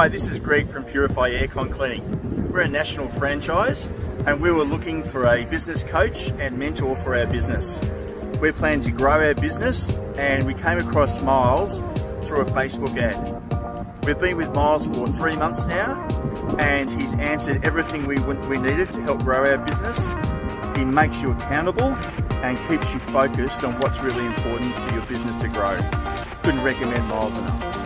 Hi, this is Greg from Purify Aircon Cleaning. We're a national franchise and we were looking for a business coach and mentor for our business. We're planning to grow our business and we came across Miles through a Facebook ad. We've been with Miles for three months now and he's answered everything we, we needed to help grow our business. He makes you accountable and keeps you focused on what's really important for your business to grow. Couldn't recommend Miles enough.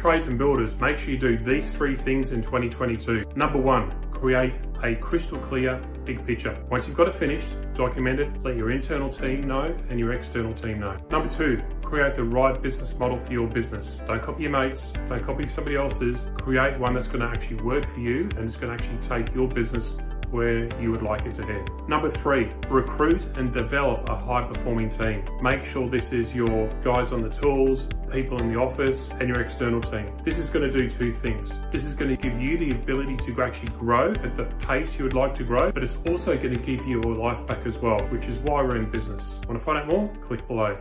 Trades and builders, make sure you do these three things in 2022. Number one, create a crystal clear big picture. Once you've got it finished, document it, let your internal team know and your external team know. Number two, create the right business model for your business. Don't copy your mates, don't copy somebody else's. Create one that's going to actually work for you and it's going to actually take your business where you would like it to head. Number three, recruit and develop a high performing team. Make sure this is your guys on the tools, people in the office, and your external team. This is going to do two things. This is going to give you the ability to actually grow at the pace you would like to grow, but it's also going to give you your life back as well, which is why we're in business. Want to find out more? Click below.